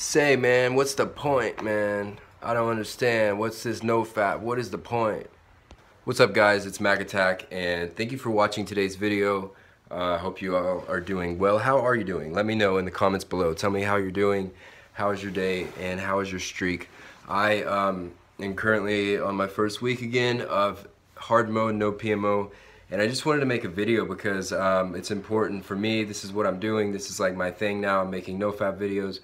Say, man, what's the point, man? I don't understand. What's this no fap? What is the point? What's up, guys? It's Mack Attack, and thank you for watching today's video. I uh, hope you all are doing well. How are you doing? Let me know in the comments below. Tell me how you're doing, how is your day, and how is your streak. I um, am currently on my first week again of hard mode, no PMO, and I just wanted to make a video because um, it's important for me. This is what I'm doing. This is like my thing now. I'm making no fap videos.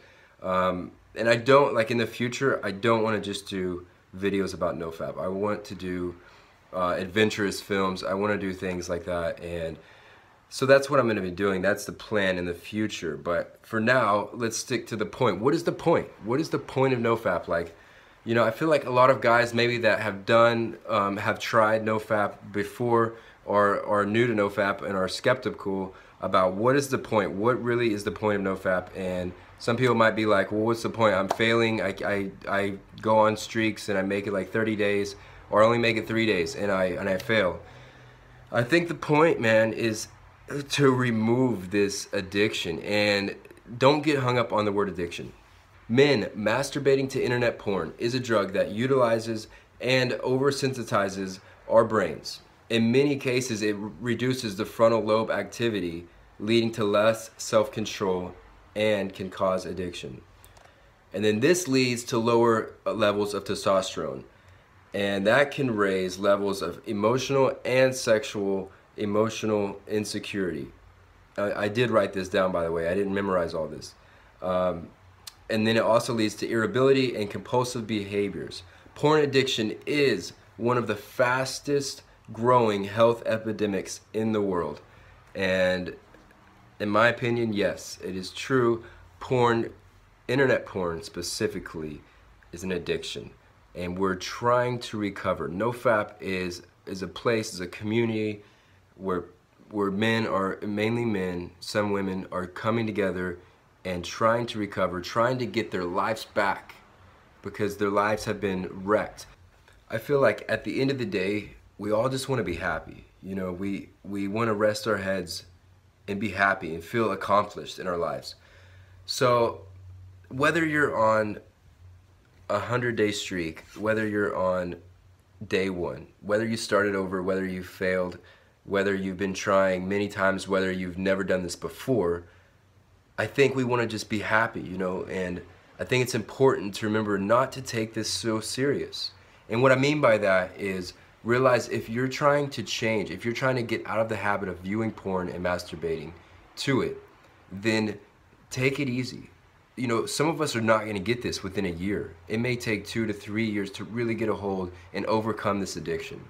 Um, and I don't, like in the future, I don't want to just do videos about no fap. I want to do uh, adventurous films. I want to do things like that. And so that's what I'm going to be doing. That's the plan in the future. But for now, let's stick to the point. What is the point? What is the point of no fap? Like, you know, I feel like a lot of guys maybe that have done, um, have tried no fap before or are new to no fap and are skeptical about what is the point? What really is the point of no fap? And some people might be like, well, what's the point? I'm failing. I, I, I go on streaks and I make it like 30 days or I only make it three days and I, and I fail. I think the point, man, is to remove this addiction and don't get hung up on the word addiction. Men, masturbating to internet porn is a drug that utilizes and oversensitizes our brains. In many cases, it reduces the frontal lobe activity, leading to less self-control and can cause addiction. And then this leads to lower levels of testosterone. And that can raise levels of emotional and sexual emotional insecurity. I, I did write this down, by the way. I didn't memorize all this. Um, and then it also leads to irritability and compulsive behaviors. Porn addiction is one of the fastest growing health epidemics in the world. And in my opinion, yes, it is true. Porn, internet porn specifically, is an addiction. And we're trying to recover. NoFap is, is a place, is a community where, where men are, mainly men, some women, are coming together and trying to recover, trying to get their lives back because their lives have been wrecked. I feel like at the end of the day, we all just want to be happy. You know, we, we want to rest our heads and be happy and feel accomplished in our lives. So whether you're on a hundred day streak, whether you're on day one, whether you started over, whether you failed, whether you've been trying many times, whether you've never done this before, I think we want to just be happy, you know, and I think it's important to remember not to take this so serious. And what I mean by that is realize if you're trying to change, if you're trying to get out of the habit of viewing porn and masturbating to it, then take it easy. You know, some of us are not going to get this within a year. It may take two to three years to really get a hold and overcome this addiction.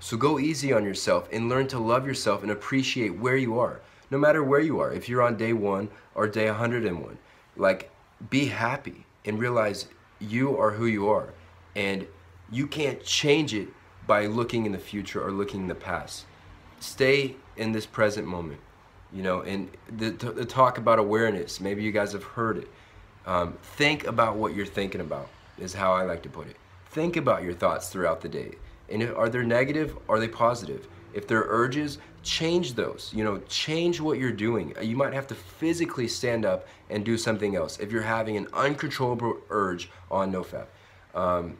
So go easy on yourself and learn to love yourself and appreciate where you are, no matter where you are. If you're on day one or day 101, like be happy and realize you are who you are and you can't change it by looking in the future or looking in the past. Stay in this present moment, you know, and the, the talk about awareness, maybe you guys have heard it. Um, think about what you're thinking about, is how I like to put it. Think about your thoughts throughout the day. And are they negative? Are they positive? If they're urges, change those. You know, change what you're doing. You might have to physically stand up and do something else if you're having an uncontrollable urge on NoFap. Um,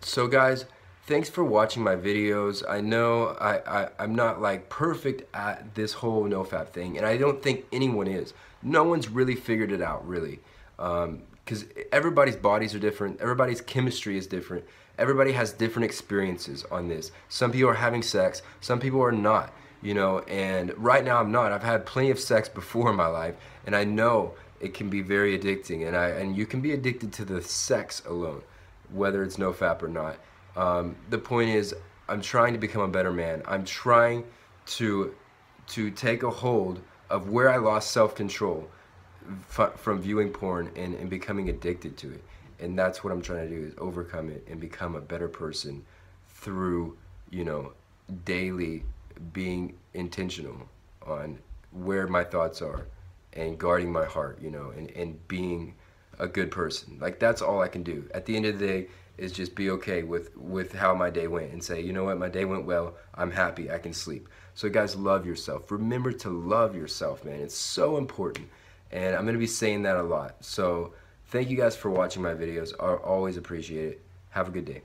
so guys, thanks for watching my videos. I know I, I, I'm not like perfect at this whole NoFap thing, and I don't think anyone is. No one's really figured it out, really. Because um, everybody's bodies are different, everybody's chemistry is different, everybody has different experiences on this. Some people are having sex, some people are not, you know, and right now I'm not. I've had plenty of sex before in my life, and I know it can be very addicting, and, I, and you can be addicted to the sex alone, whether it's NoFap or not. Um, the point is, I'm trying to become a better man. I'm trying to to take a hold of where I lost self-control from viewing porn and, and becoming addicted to it. And that's what I'm trying to do is overcome it and become a better person through, you know, daily being intentional on where my thoughts are and guarding my heart, you know, and, and being a good person. Like that's all I can do. At the end of the day, is just be okay with with how my day went and say, you know what, my day went well. I'm happy. I can sleep. So guys, love yourself. Remember to love yourself, man. It's so important. And I'm going to be saying that a lot. So Thank you guys for watching my videos. I always appreciate it. Have a good day.